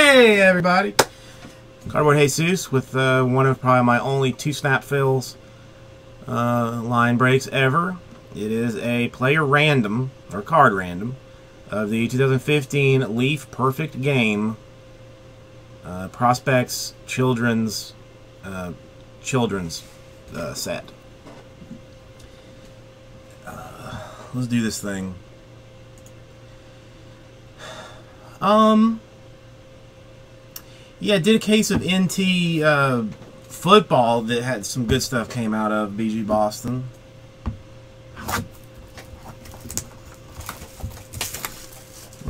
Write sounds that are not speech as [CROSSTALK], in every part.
Hey everybody! Cardboard Jesus with uh, one of probably my only two snap fills uh, line breaks ever. It is a player random, or card random, of the 2015 Leaf Perfect Game uh, Prospects Children's uh, Children's uh, set. Uh, let's do this thing. [SIGHS] Um, yeah, did a case of NT uh, football that had some good stuff came out of BG Boston.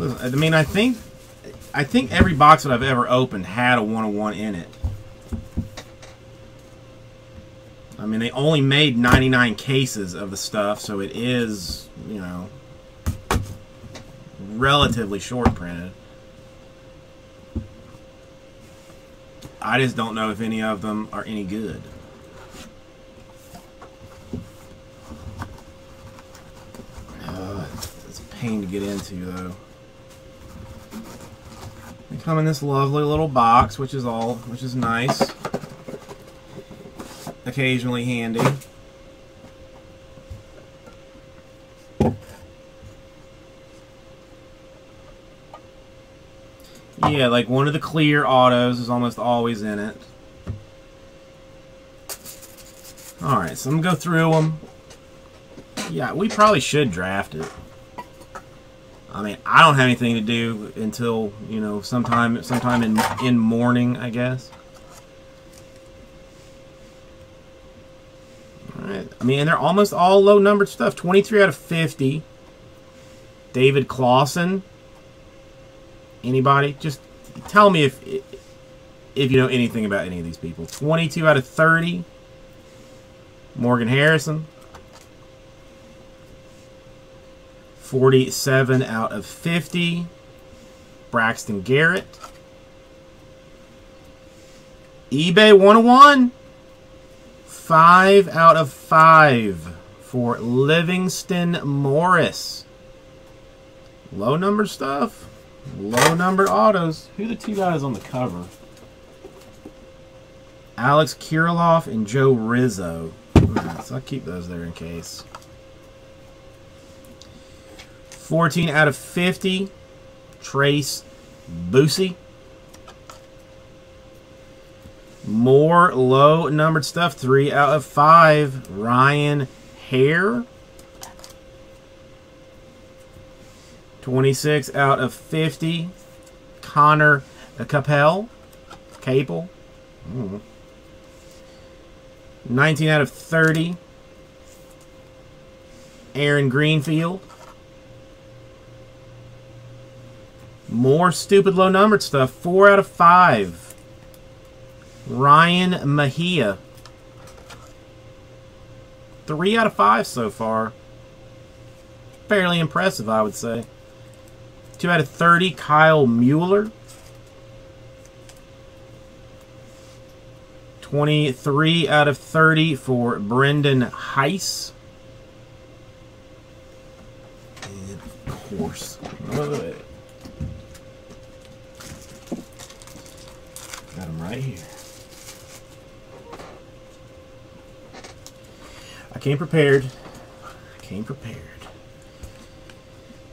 I mean, I think I think every box that I've ever opened had a 101 in it. I mean, they only made 99 cases of the stuff, so it is, you know, relatively short printed. I just don't know if any of them are any good. Uh, it's a pain to get into, though. They come in this lovely little box, which is all, which is nice. Occasionally handy. Yeah, like one of the clear autos is almost always in it. Alright, so I'm going to go through them. Yeah, we probably should draft it. I mean, I don't have anything to do until, you know, sometime sometime in in morning, I guess. Alright. I mean, they're almost all low numbered stuff. 23 out of 50. David Clausen. Anybody? Just tell me if if you know anything about any of these people. 22 out of 30. Morgan Harrison. 47 out of 50. Braxton Garrett. eBay 101. 5 out of 5 for Livingston Morris. Low number stuff. Low numbered autos. Who are the two guys on the cover? Alex Kirilloff and Joe Rizzo. Right, so I'll keep those there in case. 14 out of 50. Trace Boosie. More low numbered stuff. 3 out of 5. Ryan Hare. 26 out of 50. Connor Capel. Capel. Mm. 19 out of 30. Aaron Greenfield. More stupid low numbered stuff. 4 out of 5. Ryan Mejia. 3 out of 5 so far. Fairly impressive, I would say. 2 out of 30, Kyle Muller. 23 out of 30 for Brendan Heiss. And of course, got him right here. I came prepared. I came prepared.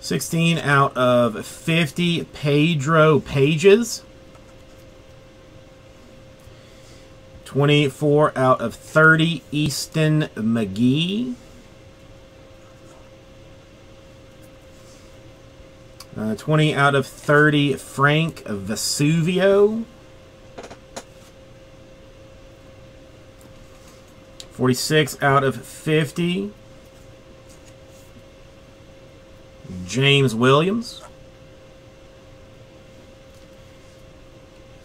16 out of 50 Pedro Pages. 24 out of 30 Easton McGee. Uh, 20 out of 30 Frank Vesuvio. 46 out of 50 James Williams.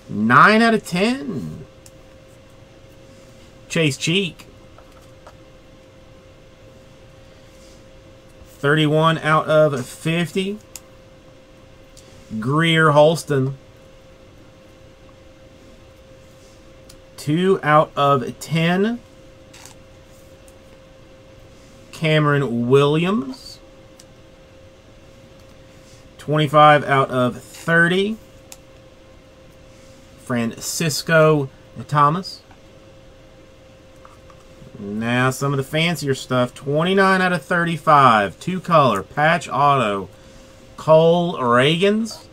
9 out of 10. Chase Cheek. 31 out of 50. Greer Holston. 2 out of 10. Cameron Williams. 25 out of 30. Francisco Thomas. Now, some of the fancier stuff. 29 out of 35. Two color. Patch auto. Cole Ragans.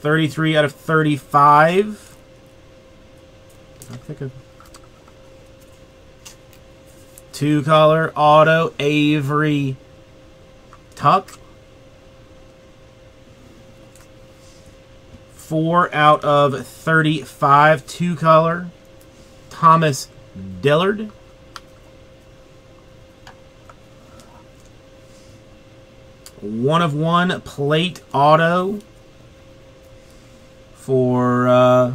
33 out of 35. I think of two color auto Avery Tuck. Four out of 35 two color Thomas Dillard. One of one plate auto for uh,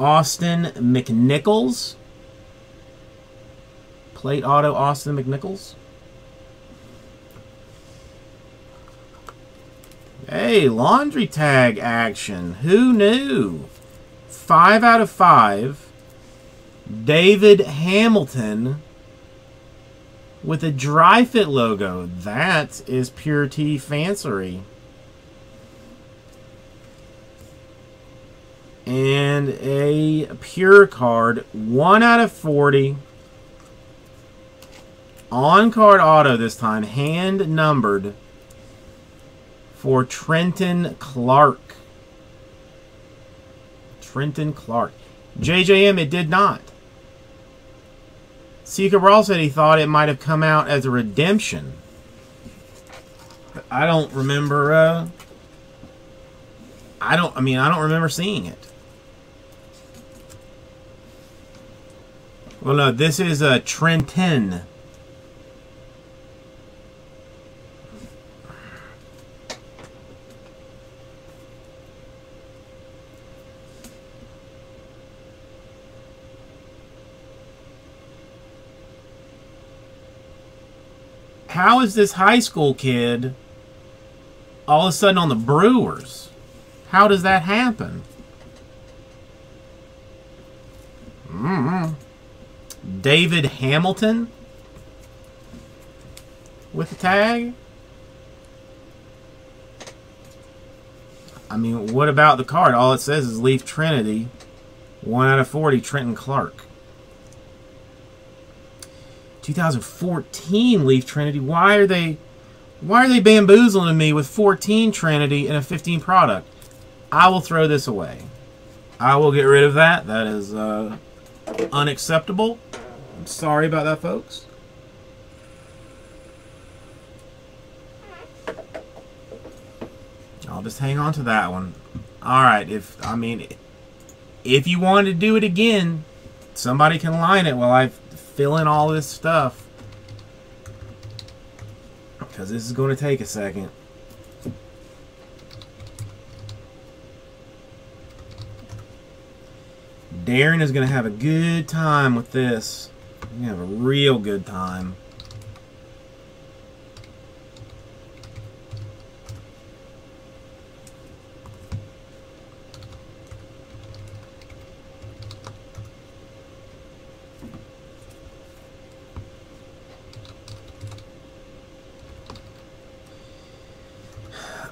Austin McNichols. Plate auto Austin McNichols. Hey, laundry tag action. Who knew? Five out of five. David Hamilton with a dry fit logo. That is pure T fancery. And a pure card. One out of 40. On card auto this time. Hand numbered for Trenton Clark. Trenton Clark. JJM, it did not. Seeker Brawl said he thought it might have come out as a redemption. I don't remember, uh, I don't, I mean, I don't remember seeing it. Well, no, this is a uh, Trenton. How is this high school kid all of a sudden on the Brewers? How does that happen? Mm -hmm. David Hamilton with the tag? I mean, what about the card? All it says is Leaf Trinity. 1 out of 40, Trenton Clark. 2014 Leaf Trinity. Why are they why are they bamboozling me with 14 Trinity and a 15 product? I will throw this away. I will get rid of that. That is uh, unacceptable. I'm sorry about that, folks. I'll just hang on to that one. All right, if I mean, if you want to do it again, somebody can line it while I fill in all this stuff. Because this is going to take a second. Darren is going to have a good time with this. He's going to have a real good time.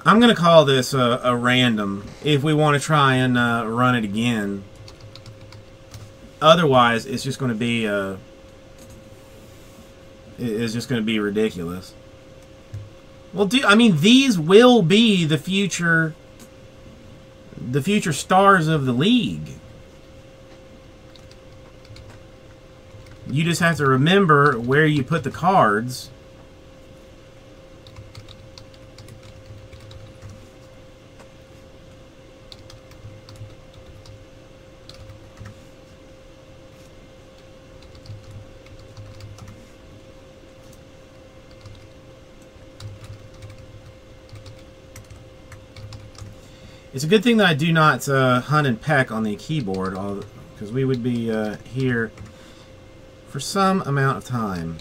I'm going to call this a, a, random if we want to try and uh, run it again. Otherwise, it's just going to be uh, it's just going to be ridiculous. Well, do I mean these will be the future the future stars of the league. You just have to remember where you put the cards It's a good thing that I do not uh, hunt and peck on the keyboard, because we would be uh, here for some amount of time.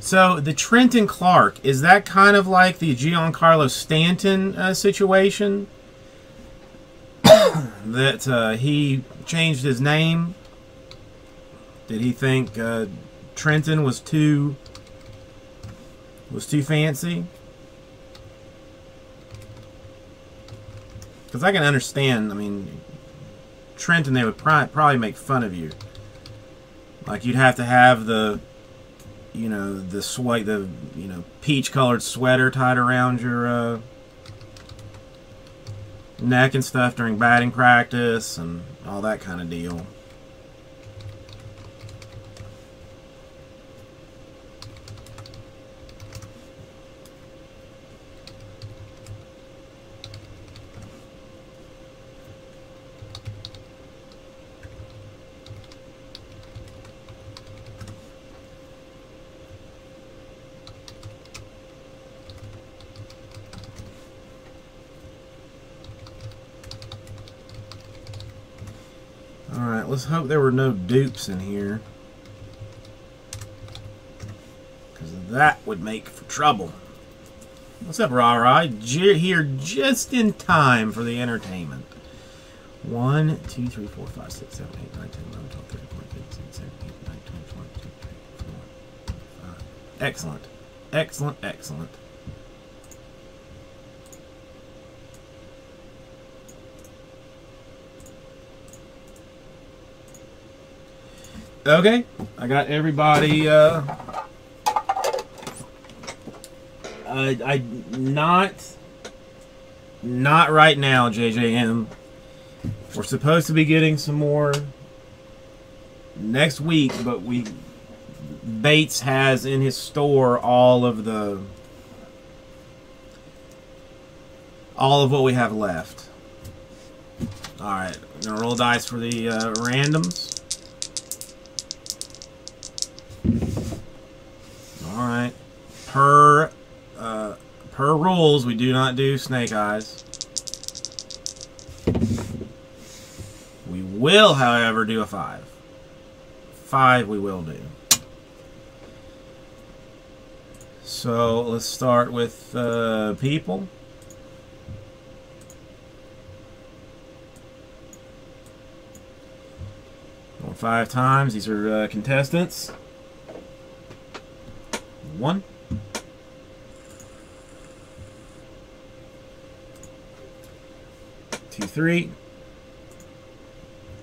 So the Trenton Clark, is that kind of like the Giancarlo Stanton uh, situation? [COUGHS] that uh, he changed his name? Did he think uh, Trenton was too was too fancy. Because I can understand, I mean, Trenton, they would probably make fun of you. Like, you'd have to have the, you know, the sweat, the, you know, peach-colored sweater tied around your, uh, neck and stuff during batting practice and all that kind of deal. Let's hope there were no dupes in here. Because that would make for trouble. What's up, Rah Rah? Here just in time for the entertainment. 1, 2, 3, 4, 5, 6, 7, 8, 9, 10, 11, 12, 13, 14, 15, 16, 17, 18, 19, 20, 21, 22, 23, 24, 25. Excellent. Excellent, excellent. Okay, I got everybody. Uh, I, I not not right now, JJM. We're supposed to be getting some more next week, but we Bates has in his store all of the all of what we have left. All right, I'm gonna roll dice for the uh, randoms. All right. Per uh, per rules, we do not do snake eyes. We will, however, do a five. Five we will do. So let's start with uh, people. Going five times. These are uh, contestants one. Three,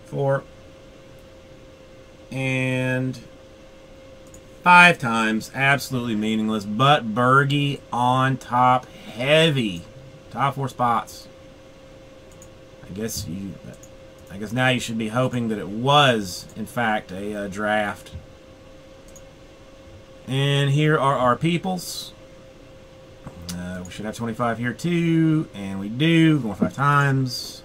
four, and five times. Absolutely meaningless. But Bergie on top, heavy. Top four spots. I guess you. I guess now you should be hoping that it was, in fact, a uh, draft. And here are our peoples. We should have 25 here too, and we do, going five times.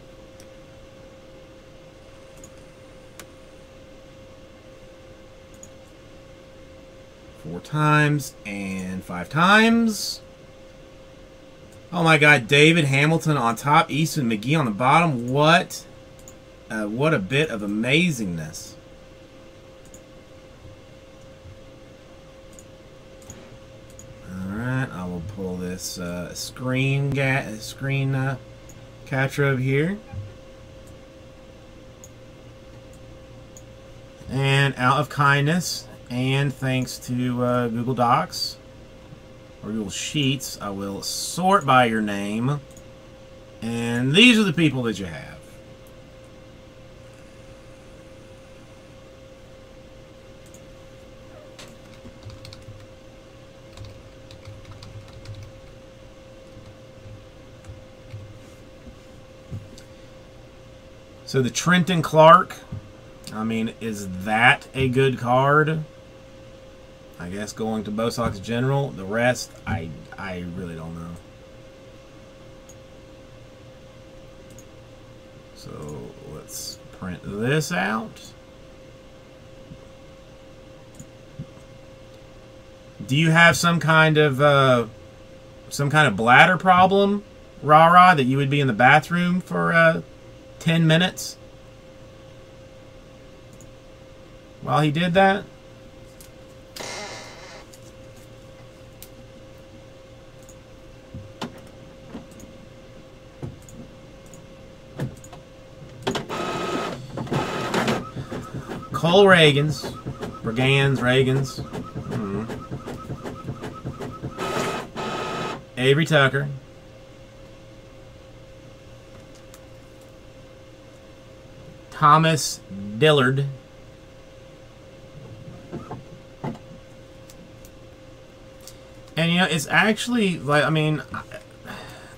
Four times, and five times. Oh my god, David Hamilton on top, Easton McGee on the bottom. What? Uh, what a bit of amazingness. Alright, I will pull this uh, screen ga screen uh, capture over here. And out of kindness, and thanks to uh, Google Docs, or Google Sheets, I will sort by your name. And these are the people that you have. So the Trenton Clark, I mean, is that a good card? I guess going to Bosox General. The rest, I I really don't know. So let's print this out. Do you have some kind of uh, some kind of bladder problem, rah rah, that you would be in the bathroom for uh, 10 minutes while he did that? Cole Ragans, Regans, Reagans. Mm -hmm. Avery Tucker. Thomas Dillard. And you know, it's actually like I mean,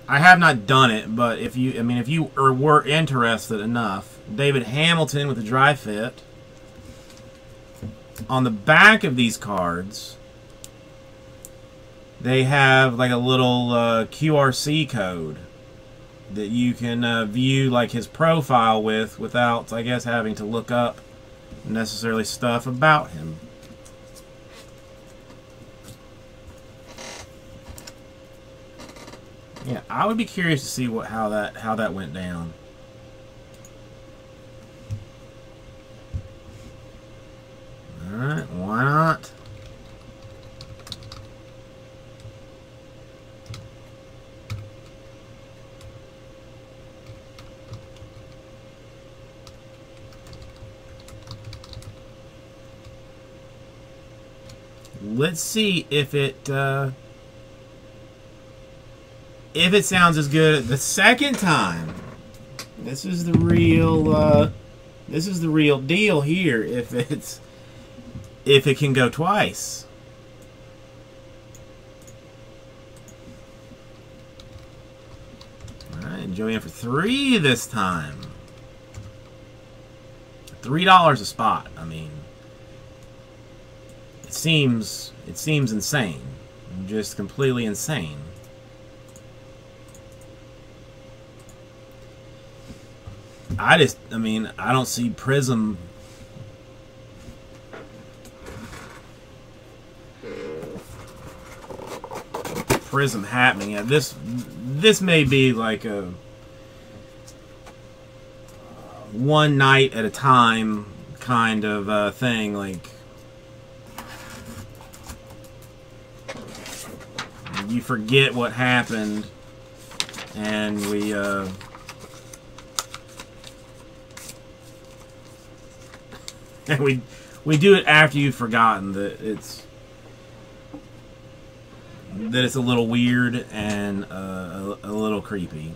I have not done it, but if you, I mean, if you were interested enough, David Hamilton with the dry fit. On the back of these cards, they have like a little uh, QRC code that you can uh, view like his profile with without, I guess, having to look up necessarily stuff about him. Yeah, I would be curious to see what how that how that went down. All right, why not? Let's see if it uh, if it sounds as good the second time. This is the real uh, this is the real deal here. If it's if it can go twice. Alright, in for three this time. Three dollars a spot. I mean, it seems it seems insane, just completely insane. I just, I mean, I don't see Prism. Prism happening. Yeah, this this may be like a one night at a time kind of uh, thing. Like you forget what happened, and we. Uh, [LAUGHS] and we we do it after you've forgotten that it's that it's a little weird and uh, a, a little creepy.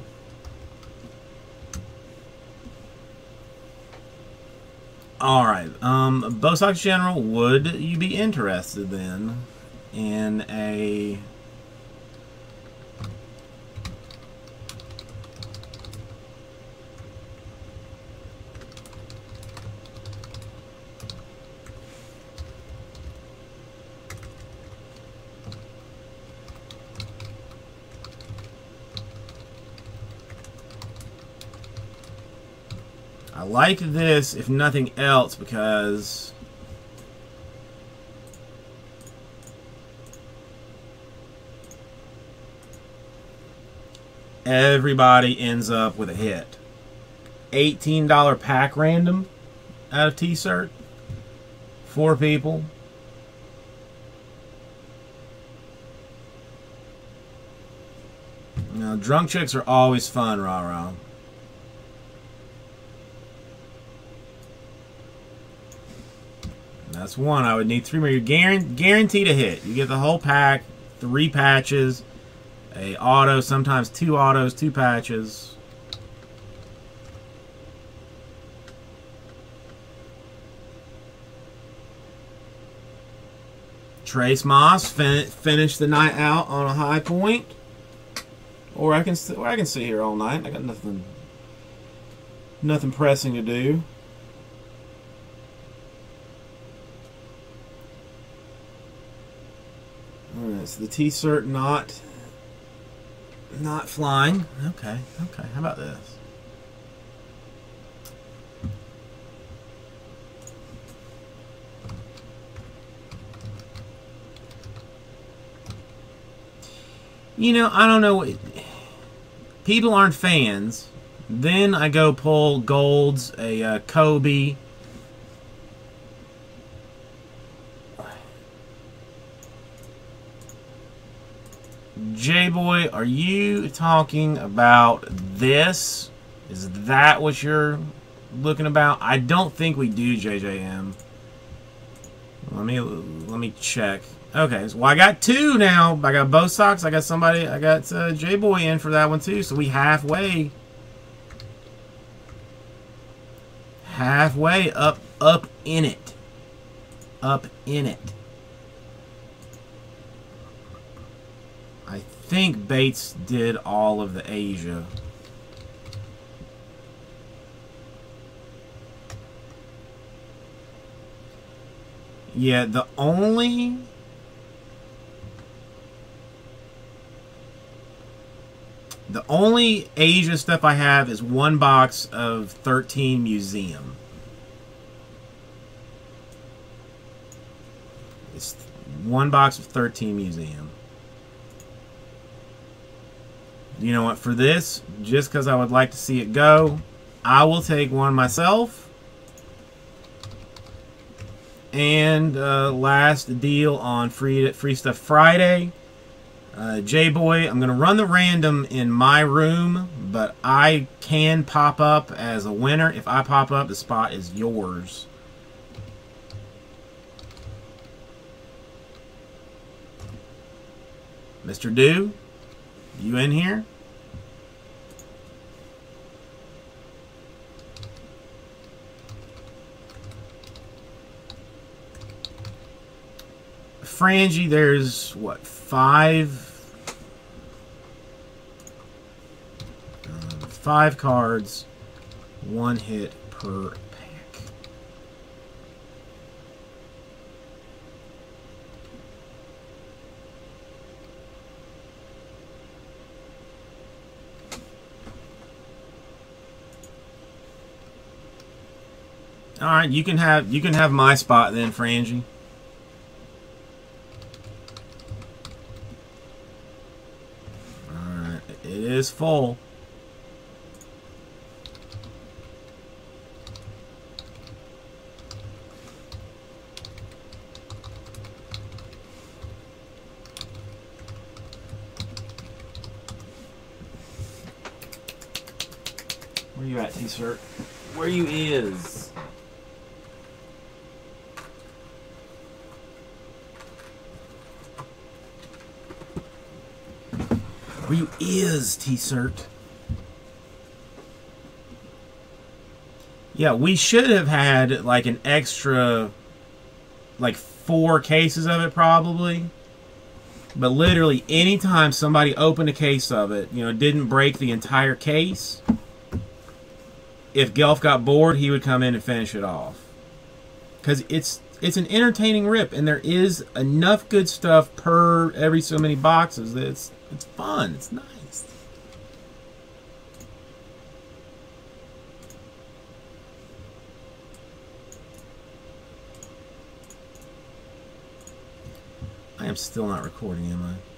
All right, um, Bo Sox General, would you be interested then in a like this, if nothing else, because... Everybody ends up with a hit. $18 pack random out of T-Cert. Four people. Now, drunk chicks are always fun, rah-rah. That's one. I would need three more. You're guaranteed a hit. You get the whole pack, three patches, a auto, sometimes two autos, two patches. Trace Moss fin finish the night out on a high point. Or I can or I can sit here all night. I got nothing nothing pressing to do. So the T-cert not not flying. Okay, okay. How about this? You know, I don't know. People aren't fans. Then I go pull golds, a uh, Kobe, J-Boy, are you talking about this? Is that what you're looking about? I don't think we do JJM. Let me let me check. Okay, so, well, I got two now. I got both socks. I got somebody. I got uh, J Boy in for that one too. So we halfway, halfway up, up in it, up in it. I think Bates did all of the Asia. Yeah, the only The only Asia stuff I have is one box of 13 Museum. It's one box of 13 Museum. You know what, for this, just because I would like to see it go, I will take one myself. And uh, last deal on Free, Free Stuff Friday uh, J-Boy, I'm going to run the random in my room, but I can pop up as a winner. If I pop up, the spot is yours. Mr. Do, you in here? Frangie, there's, what, five uh, five cards, one hit per pack. All right, you can have you can have my spot then, Frangie. All right, it is full. Where you at, T-shirt? Where you is? Where you is, T-shirt? Yeah, we should have had like an extra, like four cases of it probably. But literally, anytime somebody opened a case of it, you know, didn't break the entire case, if Gelf got bored, he would come in and finish it off. Because it's it's an entertaining rip, and there is enough good stuff per every so many boxes it's it's fun. It's nice. I am still not recording, am I?